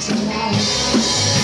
soul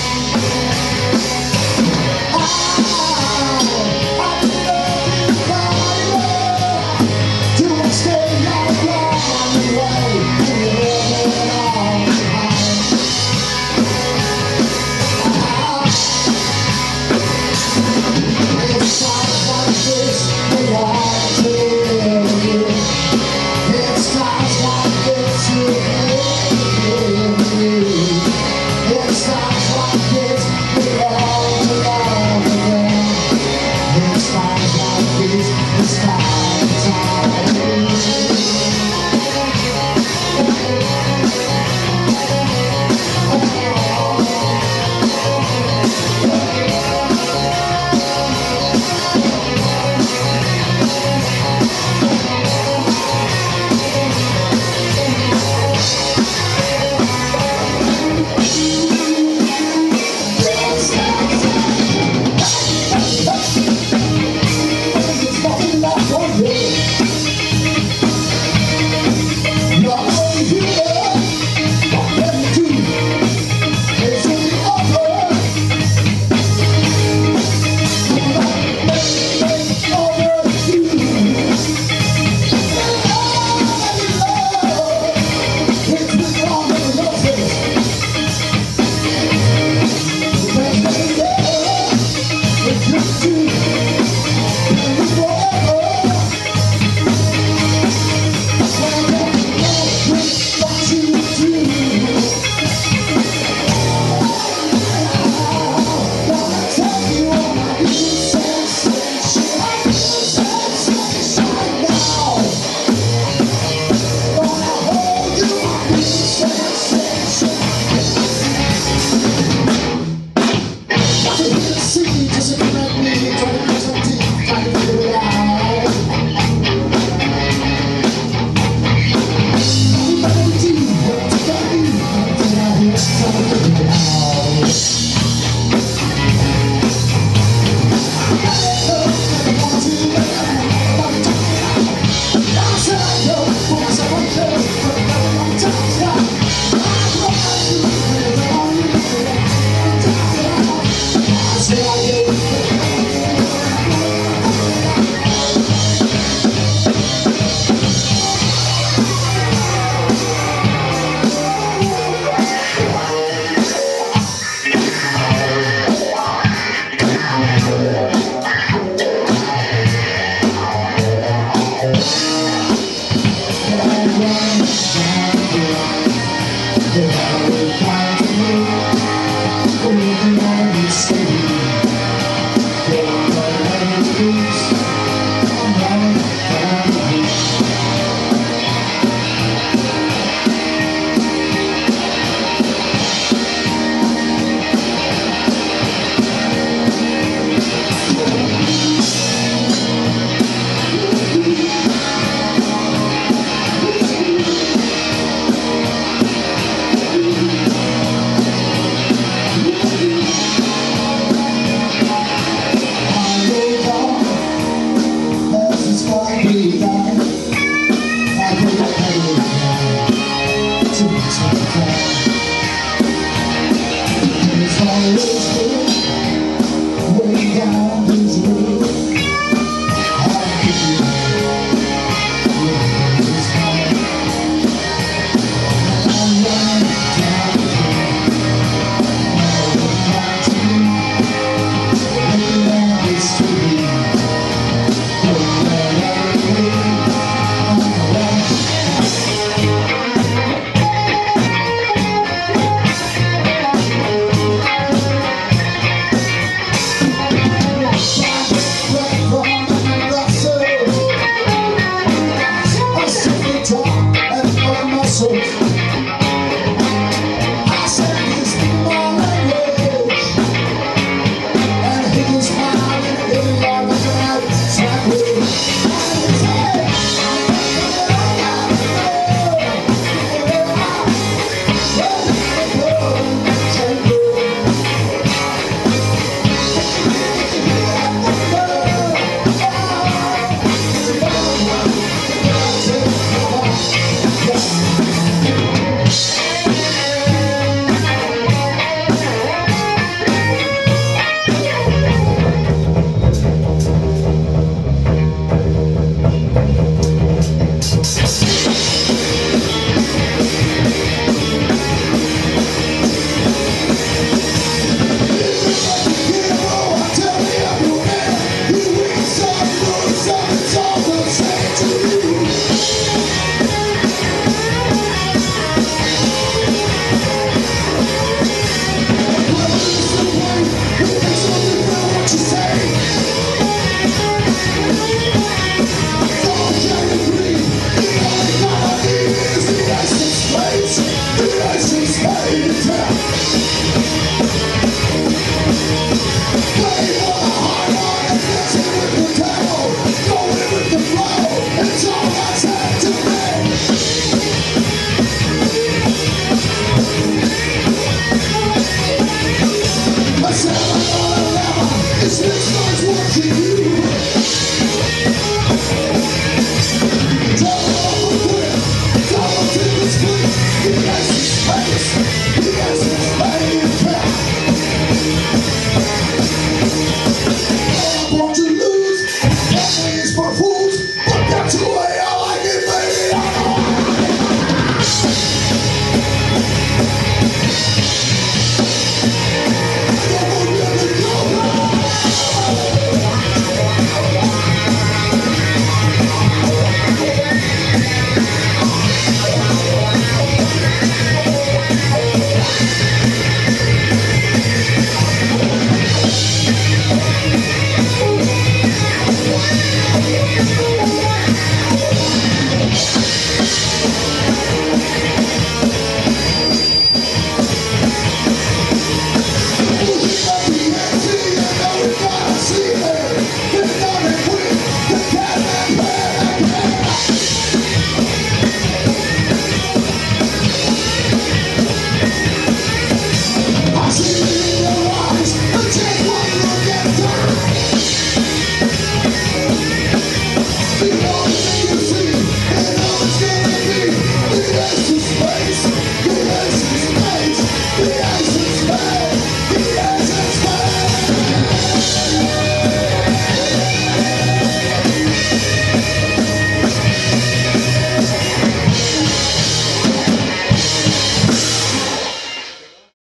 It's next one's what you do.